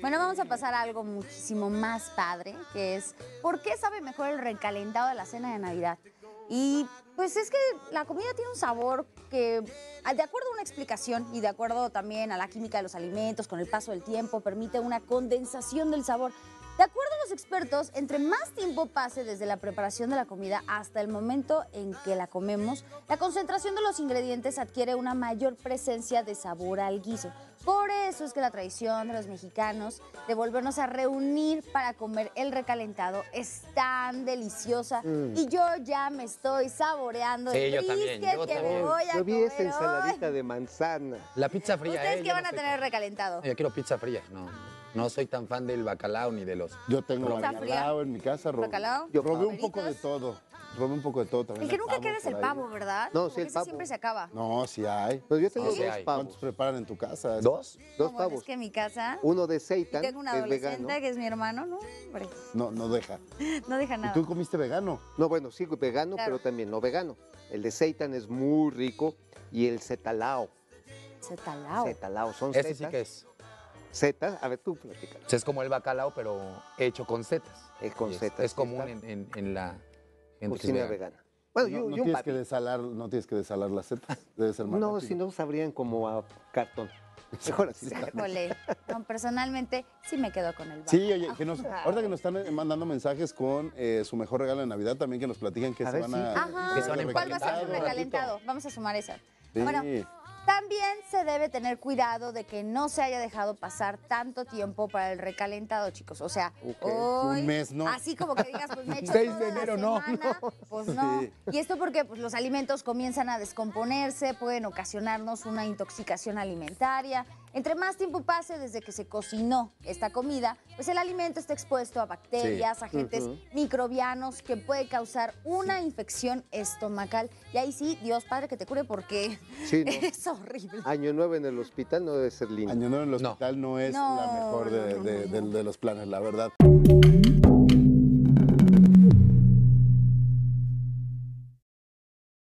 Bueno, vamos a pasar a algo muchísimo más padre, que es ¿por qué sabe mejor el recalentado de la cena de Navidad? Y pues es que la comida tiene un sabor que, de acuerdo a una explicación y de acuerdo también a la química de los alimentos, con el paso del tiempo, permite una condensación del sabor. De acuerdo a los expertos, entre más tiempo pase desde la preparación de la comida hasta el momento en que la comemos, la concentración de los ingredientes adquiere una mayor presencia de sabor al guiso. Por eso es que la tradición de los mexicanos de volvernos a reunir para comer el recalentado es tan deliciosa Mm. y yo ya me estoy saboreando Sí, el yo también, yo que me también. voy a Yo vi comer esa hoy. ensaladita de manzana. La pizza fría, ¿Ustedes ¿eh? qué Yo van no a tener recalentado? Yo quiero pizza fría. No, no soy tan fan del bacalao ni de los... Yo tengo ¿Pizza bacalao en mi casa. ro- ¿Bacalao? Yo robé un poco de todo. Robé un poco de todo también. El que nunca pavo queda es el pavo, ¿verdad? No, sí, el pavo. siempre se acaba. No, sí hay. Pues yo tengo Sí, dos hay. pavos. ¿Cuántos preparan en tu casa? ¿Dos? Dos pavos. Es que en mi casa Uno de y seitan, tengo un que es vegano. adolescente que es mi hermano, no, hombre, No, no deja. no deja ¿Y nada. tú comiste vegano? No, bueno, sí, vegano, Claro. pero también no vegano. El de seitan es muy rico y el cetalao. Cetalao. Cetalao, son Ese sí setas. que es. Setas, a ver tú, platica. O sea, es como el bacalao, pero hecho con setas. Es con setas, Es común en, en- en la es Cocina vegana. vegana. Bueno, no, yo, no yo tienes que desalar, no tienes que desalar las setas. Debe ser más No, si no sabrían como a cartón. Mejor así. Híjole, no, personalmente sí me quedo con el Sí, oye, que nos, ahorita que nos están eh, mandando mensajes con eh, su mejor regalo de Navidad, también que nos platican que A se ver, van sí. a... Ajá, Que se van a ¿cuál va a ser su recalentado, recalentado? Vamos a sumar esa. Sí. Bueno, también se debe tener cuidado de que no se haya dejado pasar tanto tiempo para el recalentado, chicos. O sea, hoy, Un mes, ¿no? así como que digas, pues me echo 6 de enero, no, semana, Pues no. Sí. Y esto porque pues, los alimentos comienzan a descomponerse, pueden ocasionarnos una intoxicación alimentaria. Entre más tiempo pase desde que se cocinó esta comida, pues el alimento está expuesto a bacterias, agentes Ujú. microbianos que puede causar una infección estomacal. Y ahí sí, Dios Padre que te cure porque Sí, no. es horrible. Año nuevo en el hospital no debe ser lindo. Año Nuevo en el hospital no, es No, la mejor de, no, no, de- no. de- de los planes, la verdad.